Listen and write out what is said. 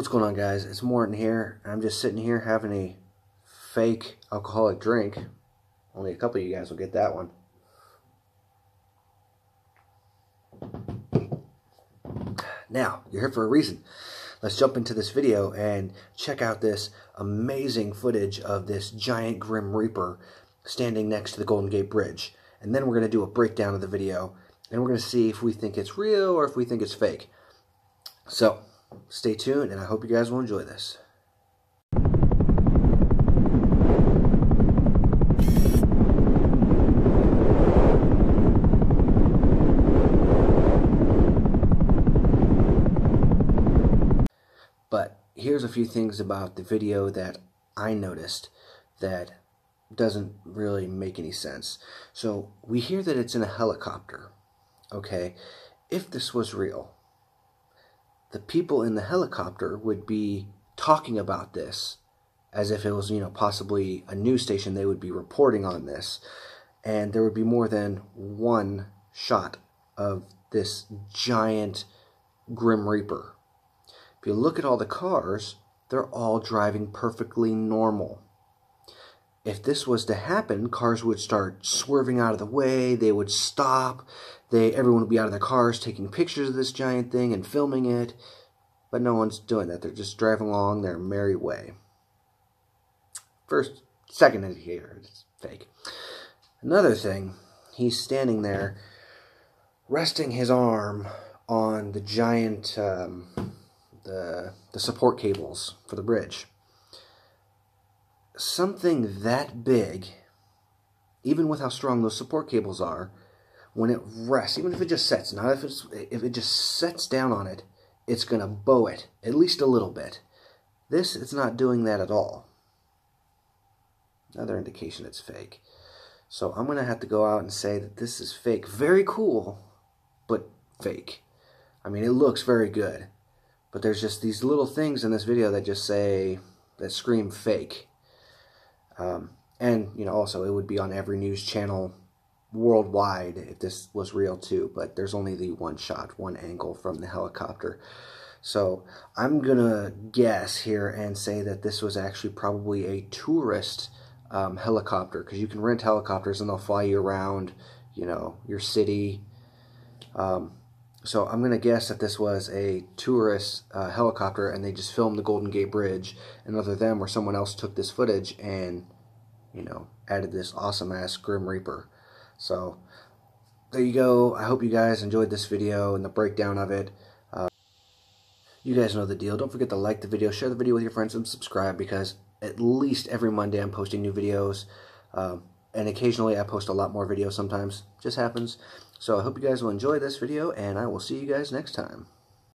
What's going on, guys? It's Morton here. I'm just sitting here having a fake alcoholic drink. Only a couple of you guys will get that one. Now, you're here for a reason. Let's jump into this video and check out this amazing footage of this giant Grim Reaper standing next to the Golden Gate Bridge. And then we're going to do a breakdown of the video, and we're going to see if we think it's real or if we think it's fake. So, stay tuned, and I hope you guys will enjoy this. But here's a few things about the video that I noticed that doesn't really make any sense. So we hear that it's in a helicopter. Okay, if this was real, the people in the helicopter would be talking about this as if it was, you know, possibly a news station. They would be reporting on this, and there would be more than one shot of this giant Grim Reaper. If you look at all the cars, they're all driving perfectly normal. If this was to happen, cars would start swerving out of the way, they would stop, they everyone would be out of their cars taking pictures of this giant thing and filming it. But no one's doing that. They're just driving along their merry way. First, second indicator, it's fake. Another thing, he's standing there resting his arm on the giant um, the, the support cables for the bridge. Something that big, even with how strong those support cables are, when it rests, even if it just sets, not if it's if it just sets down on it, it's gonna bow it at least a little bit. This it's not doing that at all. Another indication it's fake. So I'm gonna have to go out and say that this is fake. Very cool, but fake. I mean, it looks very good. But there's just these little things in this video that just say, that scream fake. Um, and, you know, also it would be on every news channel worldwide if this was real too. But there's only the one shot, one angle from the helicopter. So I'm going to guess here and say that this was actually probably a tourist um, helicopter. Because you can rent helicopters and they'll fly you around, you know, your city. Um, so I'm going to guess that this was a tourist uh, helicopter and they just filmed the Golden Gate Bridge and either them or someone else took this footage and, you know, added this awesome ass Grim Reaper. So there you go. I hope you guys enjoyed this video and the breakdown of it. Uh, you guys know the deal. Don't forget to like the video, share the video with your friends, and subscribe because at least every Monday I'm posting new videos. Um, and occasionally I post a lot more videos sometimes. Just happens. So I hope you guys will enjoy this video, and I will see you guys next time.